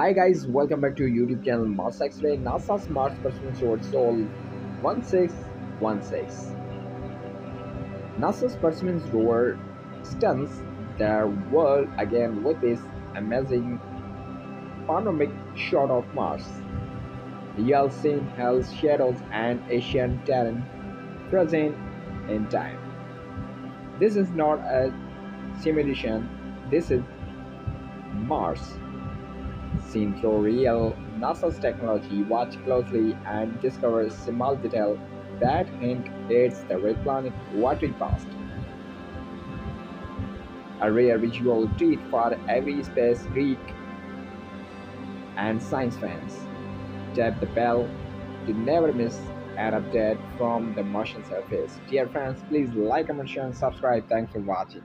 Hi guys, welcome back to your YouTube channel Mars X-Ray. NASA's Mars Perseverance rover Sol 1616. NASA's Perseverance rover stuns the world again with this amazing panoramic shot of Mars. You have seen hell's shadows and ancient terrain present in time. This is not a simulation, this is Mars seen through real NASA's technology, watch closely and discover small detail that hint it's the red planet what we passed. A rare visual treat for every space geek and science fans. Tap the bell to never miss an update from the Martian surface. Dear friends, please like, comment, share, and subscribe. Thanks for watching.